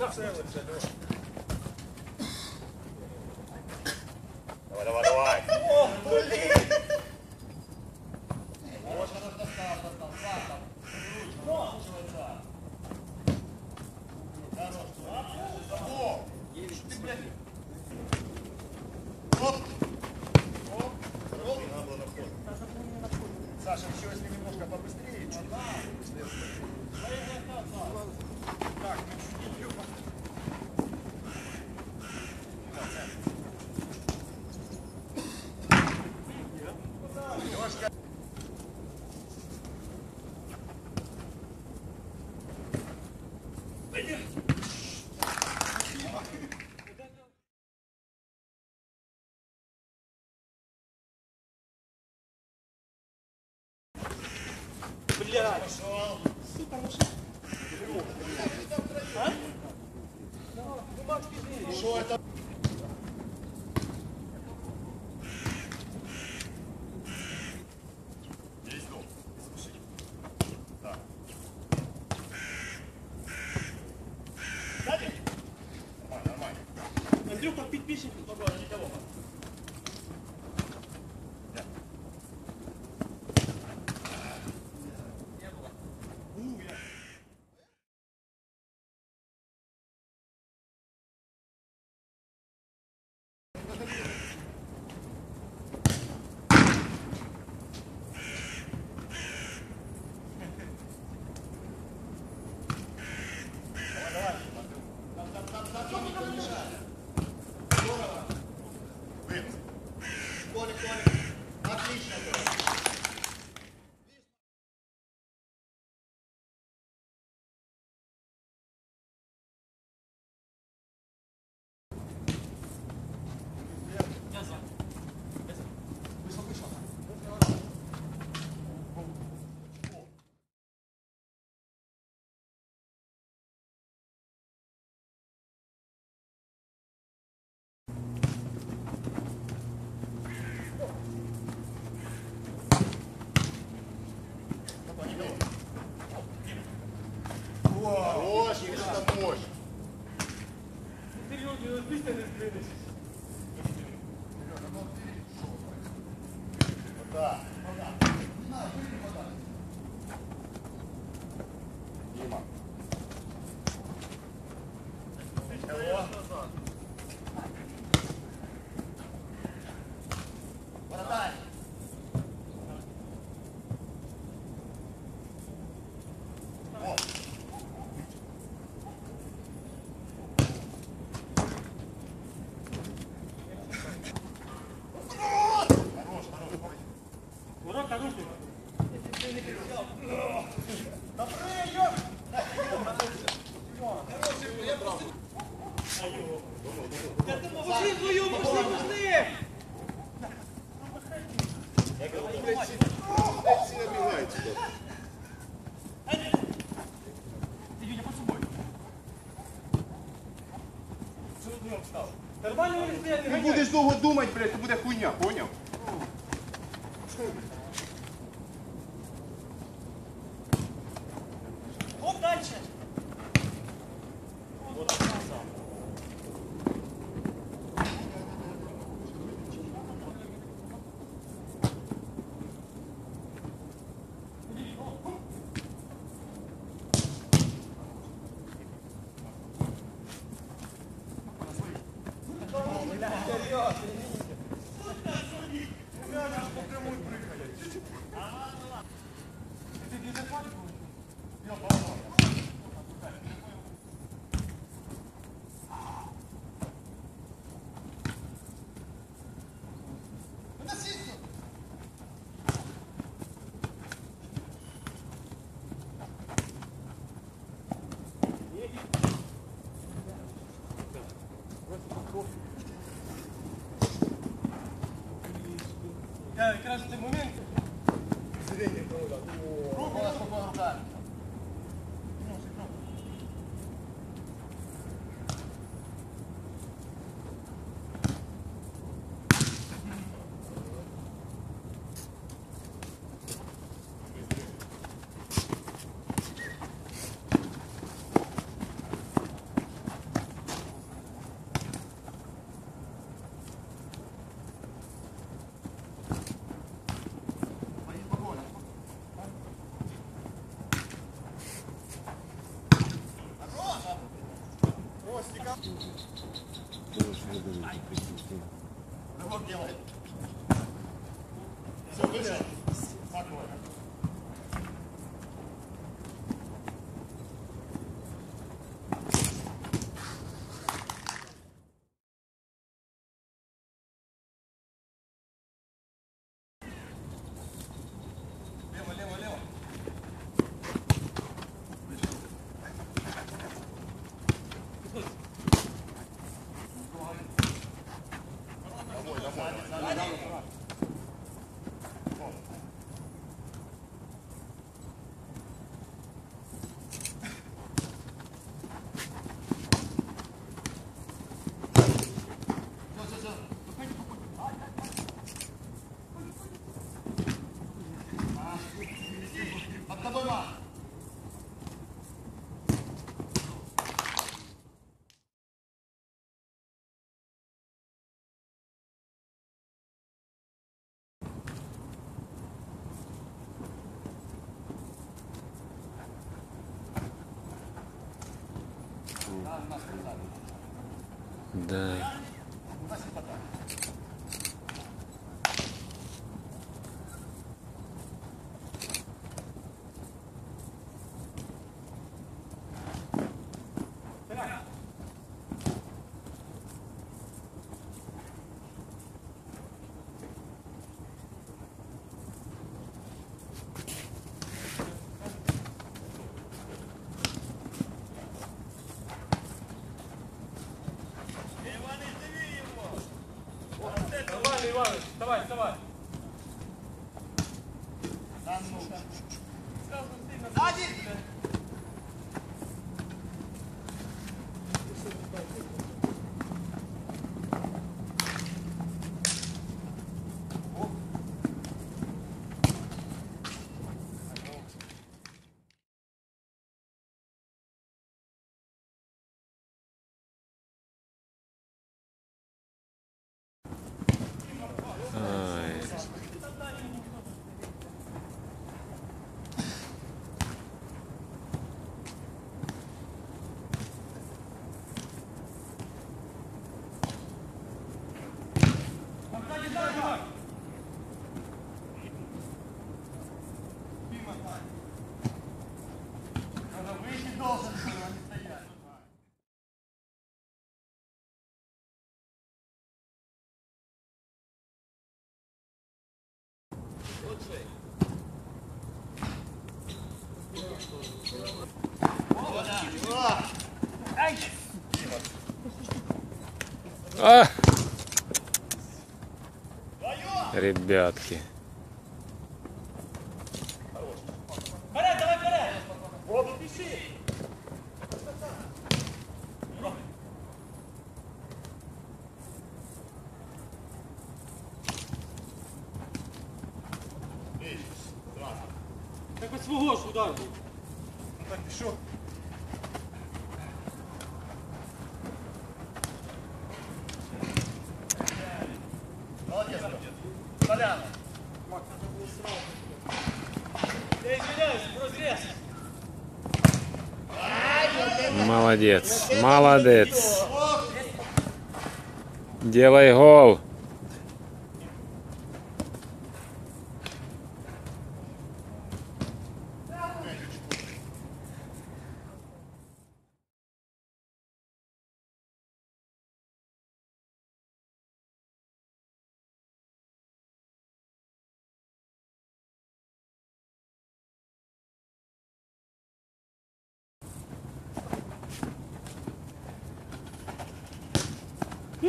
Давай, давай, давай. Саша, 必必须报告人家 itu. Серйозно, після не здвинеш. Вот играчите моменти. Да. Вставай, вставай. Ай. Выйти должен был, а не стоять. А! Ребятки. Так от свого ж удар Молодец. Молодец. Делай гол.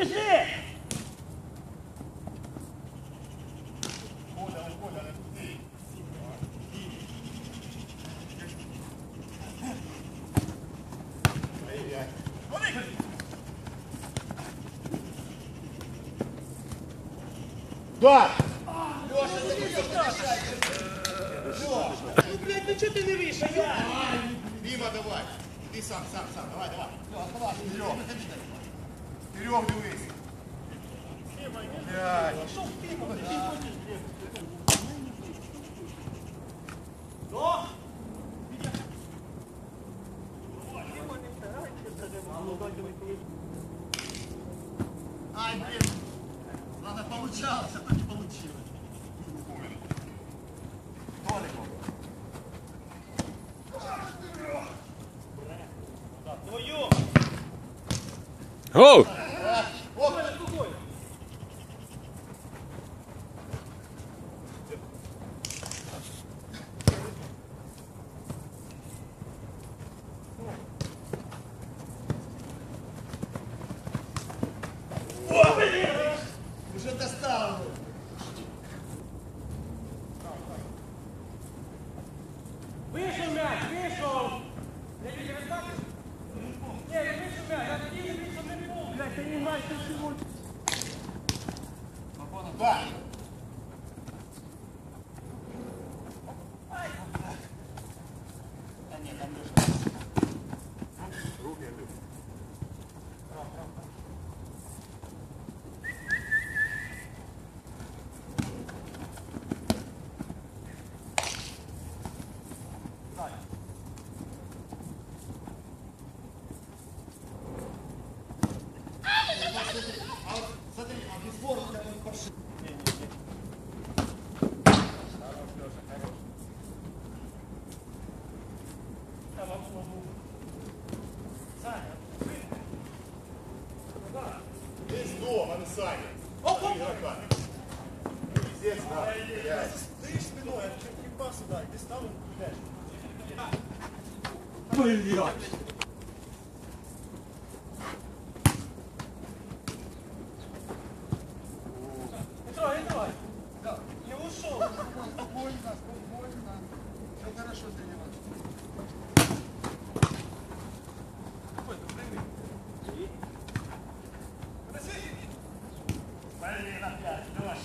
Пішли! Коля, ой, Коля, не. Да! Ну, блядь, ну чого ти не вийшов? Я? Дима, давай. Иди сам, сам, сам. Давай, давай. Вперед. Вперед, дивись. Блядь. Ну? Ай, блин. Ладно, получалось, а то не получилось. Толику. Твою! Гол! Коля, спокойно. Уже достал. Вийшов м'яч, вийшов! Я не перестати? Ні, я вийшов м'яч, я тоді вийшов не не маєш нічого. Да. Весь дом, а не Саня. Оп, оп, оп. Пиздец, да. Ты спиной, а ты пас сюда, где стал, блядь. Блядь.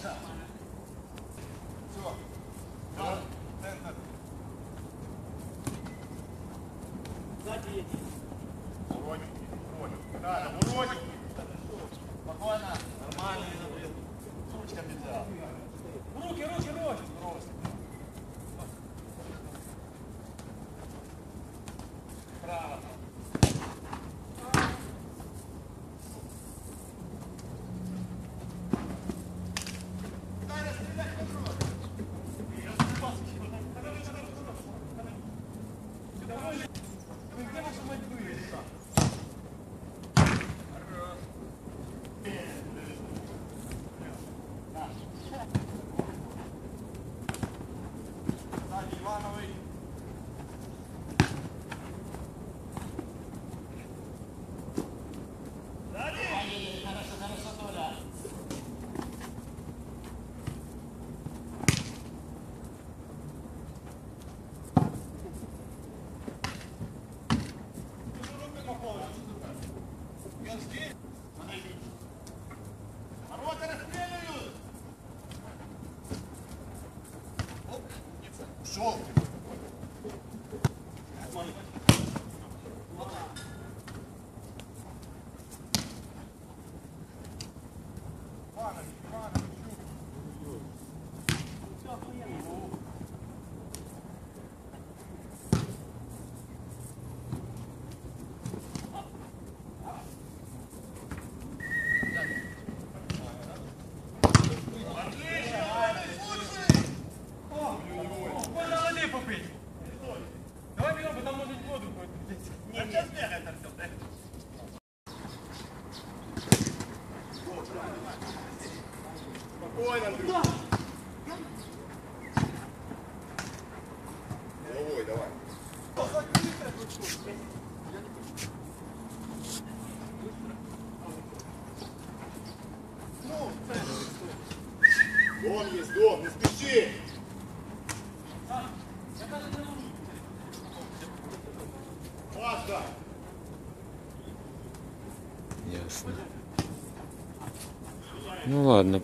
さ。そう。solto. 怖いなんて。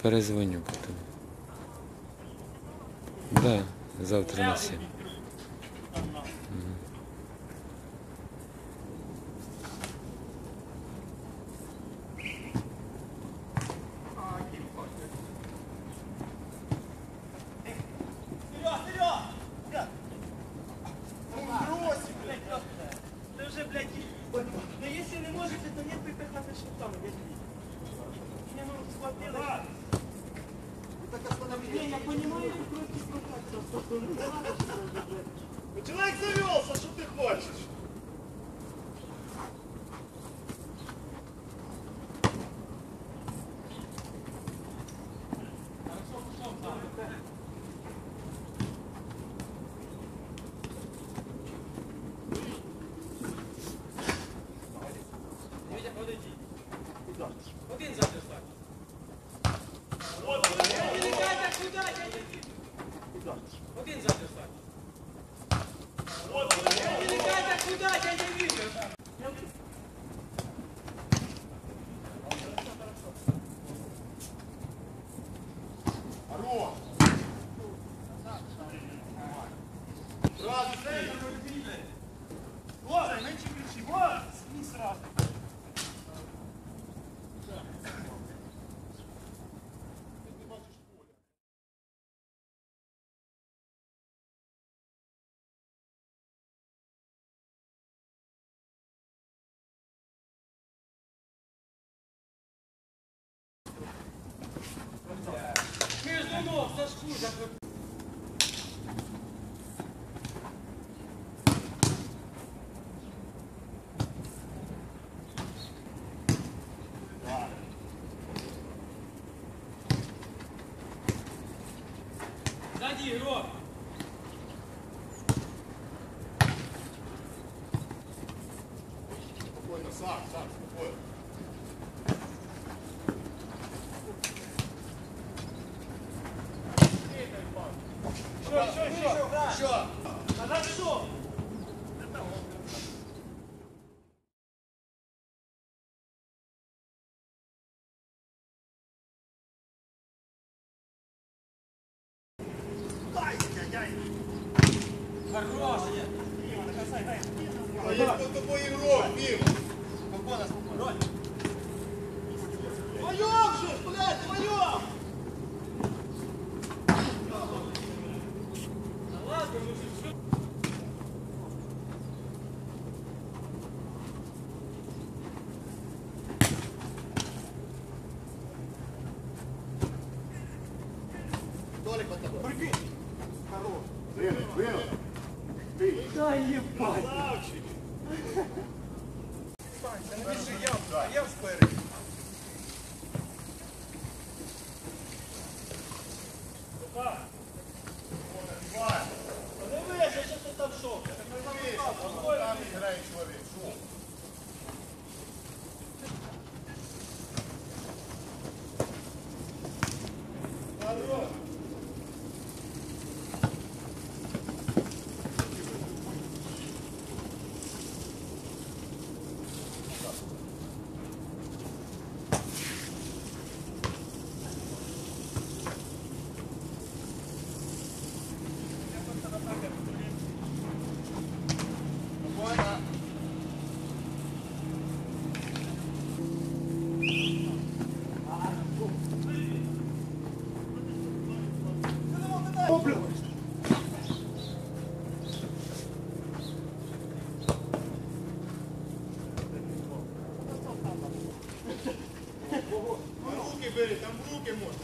перезвоню потом. Да, завтра на 7. Сзади игрок. Спокойно, сам, сам, спокойно.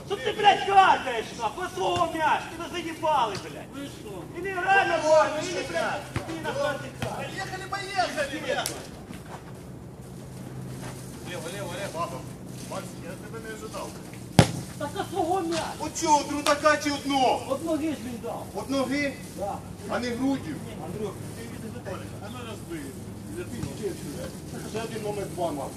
Что ты, блядь, каркаешь, нахуй? По свого мяч, тебя заебали, блядь. Вы что? Или реально больно, или, блядь, ты отдыхай. Поехали, поехали, блядь. Лево, лево, лево. Папа, Макс, я тебе не ожидав. Так а свого мяч. От чого, трудака чи одного? От ноги ж він дав. От ноги, Да. а не грудью. Андрюх, А ну розбий. Ще один номер два, Макс.